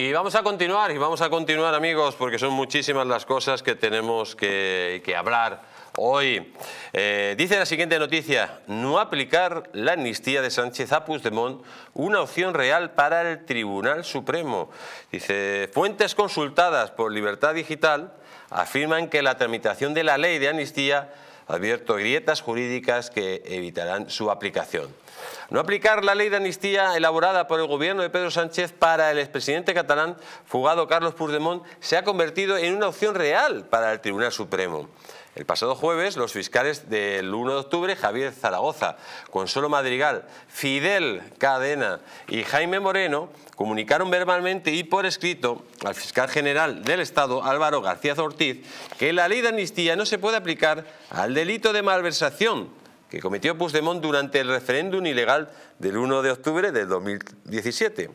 Y vamos a continuar, y vamos a continuar amigos, porque son muchísimas las cosas que tenemos que, hablar hoy. Eh, dice la siguiente noticia, no aplicar la amnistía de Sánchez a Puigdemont, una opción real para el Tribunal Supremo. Dice, fuentes consultadas por Libertad Digital afirman que la tramitación de la ley de amnistía ha abierto grietas jurídicas que evitarán su aplicación. No aplicar la ley de amnistía elaborada por el gobierno de Pedro Sánchez para el expresidente catalán fugado Carlos Puigdemont se ha convertido en una opción real para el Tribunal Supremo. El pasado jueves, los fiscales del 1 de octubre, Javier Zaragoza, Consuelo Madrigal, Fidel Cadena y Jaime Moreno, comunicaron verbalmente y por escrito al fiscal general del Estado, Álvaro García Ortiz, que la ley de amnistía no se puede aplicar al delito de malversación que cometió Puigdemont durante el referéndum ilegal del 1 de octubre de 2017.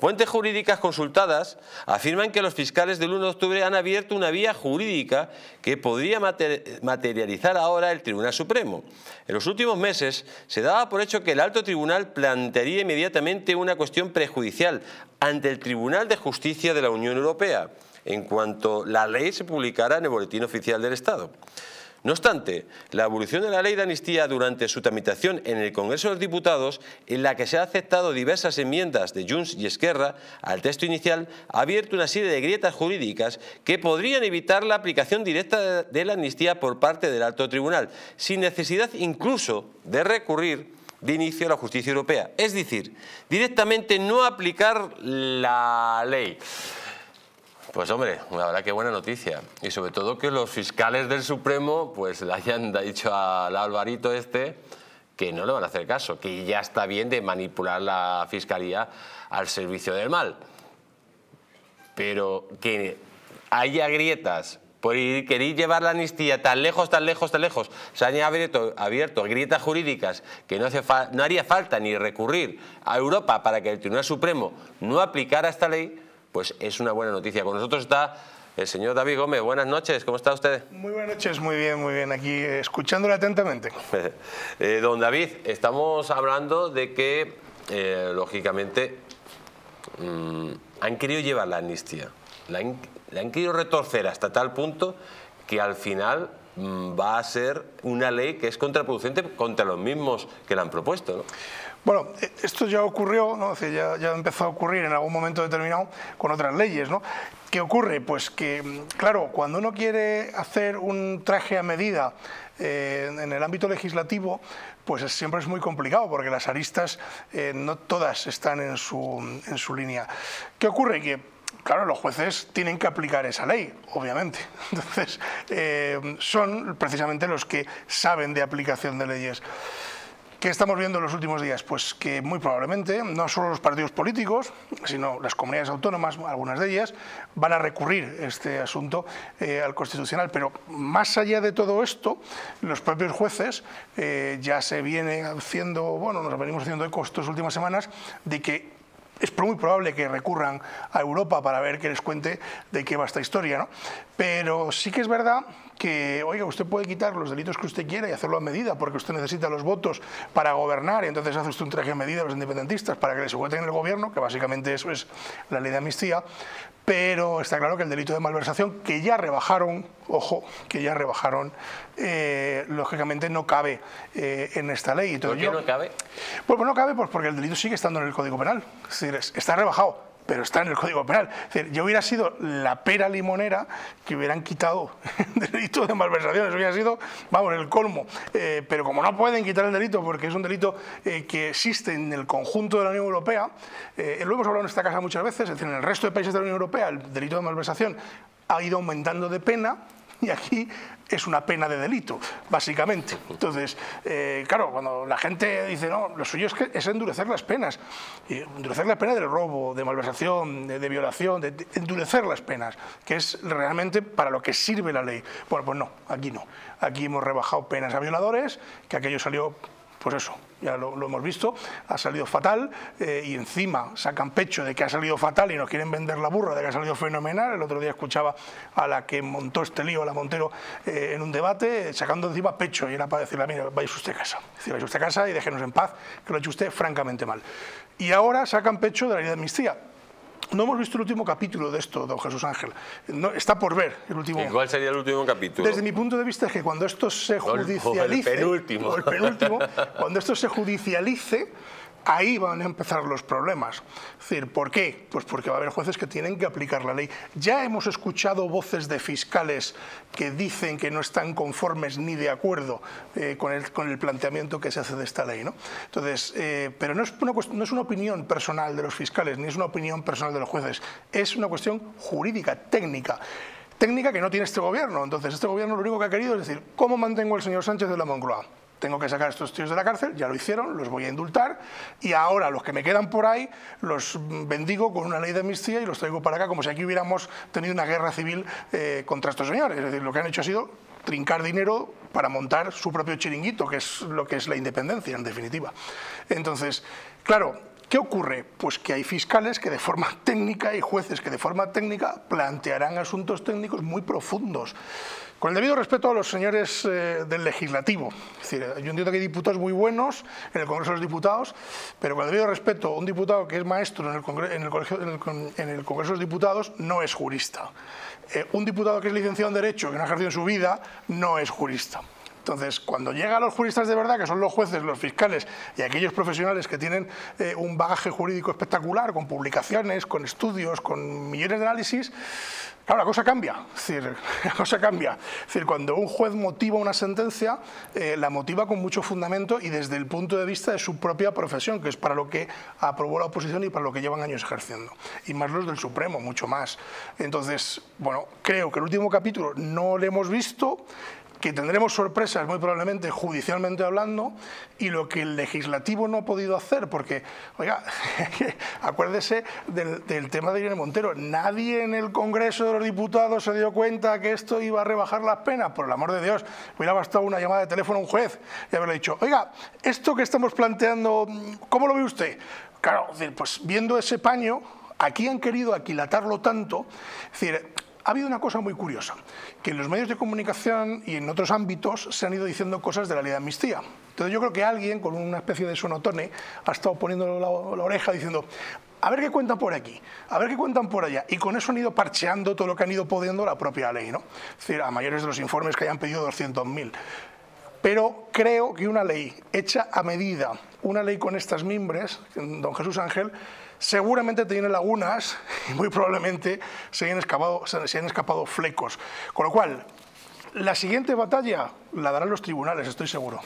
Fuentes jurídicas consultadas afirman que los fiscales del 1 de octubre han abierto una vía jurídica que podría materializar ahora el Tribunal Supremo. En los últimos meses se daba por hecho que el alto tribunal plantearía inmediatamente una cuestión prejudicial ante el Tribunal de Justicia de la Unión Europea en cuanto la ley se publicara en el Boletín Oficial del Estado. No obstante, la evolución de la ley de amnistía durante su tramitación en el Congreso de los Diputados, en la que se han aceptado diversas enmiendas de Junts y Esquerra al texto inicial, ha abierto una serie de grietas jurídicas que podrían evitar la aplicación directa de la amnistía por parte del alto tribunal, sin necesidad incluso de recurrir de inicio a la justicia europea. Es decir, directamente no aplicar la ley. Pues hombre, la verdad que buena noticia. Y sobre todo que los fiscales del Supremo pues le hayan dicho al Alvarito este que no le van a hacer caso, que ya está bien de manipular la Fiscalía al servicio del mal. Pero que haya grietas por querer llevar la amnistía tan lejos, tan lejos, tan lejos, se han abierto, abierto grietas jurídicas que no, hace no haría falta ni recurrir a Europa para que el Tribunal Supremo no aplicara esta ley, pues es una buena noticia. Con nosotros está el señor David Gómez. Buenas noches, ¿cómo está usted? Muy buenas noches, muy bien, muy bien. Aquí escuchándole atentamente. Eh, don David, estamos hablando de que, eh, lógicamente, mm, han querido llevar la amnistía. La han, querido retorcer hasta tal punto que al final mm, va a ser una ley que es contraproducente contra los mismos que la han propuesto. ¿no? Bueno, e, esto ya ocurrió, ¿no? ya, ya empezó a ocurrir en algún momento determinado con otras leyes. ¿no? ¿Qué ocurre? Pues que, mm, claro, cuando uno quiere hacer un traje a medida eh, en el ámbito legislativo, pues siempre es muy complicado porque las aristas eh, no todas están en su, en su línea. ¿Qué ocurre? Que claro, los jueces tienen que aplicar esa ley, obviamente. Entonces, eh, son precisamente los que saben de aplicación de leyes. ¿Qué estamos viendo en los últimos días? Pues que muy probablemente no solo los partidos políticos, sino las comunidades autónomas, algunas de ellas, van a recurrir este asunto eh, al Constitucional. Pero más allá de todo esto, los propios jueces eh, ya se viene haciendo, bueno, nos venimos haciendo eco estas últimas semanas, de que es muy probable que recurran a Europa para ver que les cuente de qué va esta historia. ¿no? Pero sí que es verdad que, oiga, usted puede quitar los delitos que usted quiera y hacerlo a medida, porque usted necesita los votos para gobernar, y entonces hace usted un traje a medida a los independentistas para que les voten en el gobierno, que básicamente eso es la ley de amnistía, pero está claro que el delito de malversación, que ya rebajaron, ojo, que ya rebajaron, eh, lógicamente no cabe eh, en esta ley. ¿Por qué no cabe? Pues, pues no cabe pues porque el delito sigue estando en el Código Penal, es decir, está rebajado pero está en el Código Penal. Yo hubiera sido la pera limonera que hubieran quitado el delito de malversación, eso hubiera sido, vamos, el colmo. Eh, pero como no pueden quitar el delito porque es un delito eh, que existe en el conjunto de la Unión Europea, eh, lo hemos hablado en esta casa muchas veces, es decir, en el resto de países de la Unión Europea el delito de malversación ha ido aumentando de pena y aquí es una pena de delito, básicamente. Entonces, eh, claro, cuando la gente dice, no, lo suyo es, que es endurecer las penas, y endurecer la pena del robo, de malversación, de, violación, de, endurecer las penas, que es realmente para lo que sirve la ley. Bueno, pues no, aquí no. Aquí hemos rebajado penas a violadores, que aquello salió pues eso, ya lo, hemos visto, ha salido fatal eh, y encima sacan pecho de que ha salido fatal y nos quieren vender la burra de que ha salido fenomenal. El otro día escuchaba a la que montó este lío, a la Montero, eh, en un debate, sacando encima pecho y era para decirle, mira, vais usted a casa, usted a casa y déjenos en paz, que lo ha hecho usted francamente mal. Y ahora sacan pecho de la ley de amnistía No hemos visto el último capítulo de esto, don Jesús Ángel. No, está por ver el último. ¿Y cuál sería el último capítulo? Desde mi punto de vista es que cuando esto se judicialice... O el penúltimo. O el penúltimo. cuando esto se judicialice, ahí van a empezar los problemas. Es decir, ¿por qué? Pues porque va a haber jueces que tienen que aplicar la ley. Ya hemos escuchado voces de fiscales que dicen que no están conformes ni de acuerdo eh, con, el, con, el, planteamiento que se hace de esta ley. ¿no? Entonces, eh, pero no es, una, no es una opinión personal de los fiscales, ni es una opinión personal de los jueces, es una cuestión jurídica, técnica técnica que no tiene este gobierno. Entonces, este gobierno lo único que ha querido es decir, ¿cómo mantengo al señor Sánchez de la Moncloa? Tengo que sacar a estos tíos de la cárcel, ya lo hicieron, los voy a indultar y ahora los que me quedan por ahí los bendigo con una ley de amnistía y los traigo para acá como si aquí hubiéramos tenido una guerra civil eh, contra estos señores. Es decir, lo que han hecho ha sido trincar dinero para montar su propio chiringuito, que es lo que es la independencia, en definitiva. Entonces, claro, ¿Qué ocurre? Pues que hay fiscales que de forma técnica y jueces que de forma técnica plantearán asuntos técnicos muy profundos. Con el debido respeto a los señores eh, del legislativo. Es decir, yo entiendo que hay diputados muy buenos en el Congreso de los Diputados, pero con el debido respeto, un diputado que es maestro en el, Congreso, de los Diputados no es jurista. Eh, un diputado que es licenciado en Derecho, que no ha ejercido en su vida, no es jurista. Entonces, cuando llega a los juristas de verdad, que son los jueces, los fiscales y aquellos profesionales que tienen eh, un bagaje jurídico espectacular, con publicaciones, con estudios, con millones de análisis, claro, la cosa cambia. Es decir, la cosa cambia. Es decir, cuando un juez motiva una sentencia, eh, la motiva con mucho fundamento y desde el punto de vista de su propia profesión, que es para lo que aprobó la oposición y para lo que llevan años ejerciendo. Y más los del Supremo, mucho más. Entonces, bueno, creo que el último capítulo no lo hemos visto que tendremos sorpresas muy probablemente judicialmente hablando y lo que el legislativo no ha podido hacer, porque, oiga, acuérdese del, tema de Irene Montero, nadie en el Congreso de los Diputados se dio cuenta que esto iba a rebajar las penas, por el amor de Dios, hubiera bastado una llamada de teléfono a un juez y haberle dicho, oiga, esto que estamos planteando, ¿cómo lo ve usted? Claro, pues viendo ese paño, aquí han querido aquilatarlo tanto, es decir, ha habido una cosa muy curiosa, que en los medios de comunicación y en otros ámbitos se han ido diciendo cosas de la ley de amnistía. Entonces yo creo que alguien con una especie de sonotone ha estado poniendo la, oreja diciendo a ver qué cuentan por aquí, a ver qué cuentan por allá. Y con eso han ido parcheando todo lo que han ido pudiendo la propia ley, ¿no? Es decir, a mayores de los informes que hayan pedido 200.000. Pero creo que una ley hecha a medida, una ley con estas mimbres, don Jesús Ángel, seguramente tiene lagunas y muy probablemente se hayan, escapado, se escapado flecos. Con lo cual, la siguiente batalla la darán los tribunales, estoy seguro.